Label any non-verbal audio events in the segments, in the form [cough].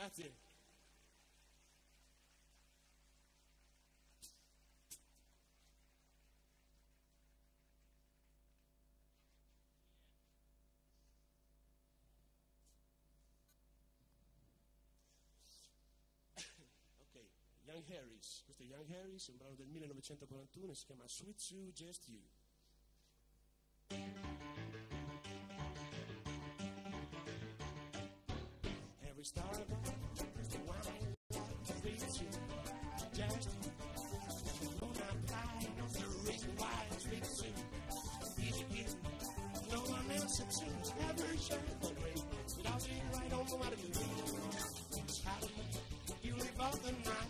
Grazie. [coughs] Ok, Young Harris, questo è Young Harris, un brano del 1941, si chiama Sweet Sue Just You. All the night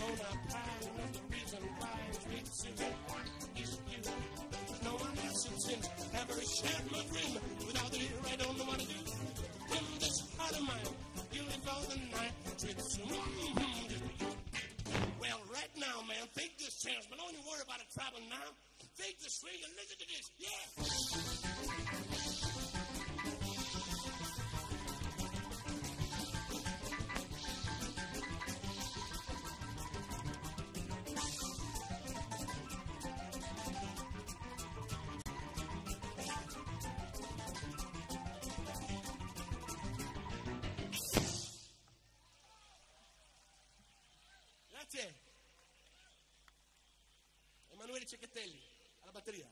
And Mona Pie was the reason why Sweet Sue is you. No one else it seems ever shared my dream without the I don't know what to do. In this heart of mine, you live all the night. You. Well, right now, man, take this chance, but don't you worry about it traveling now. Take this swing and listen to this. Yeah. Grazie. Emanuele Cecchettelli, alla batteria.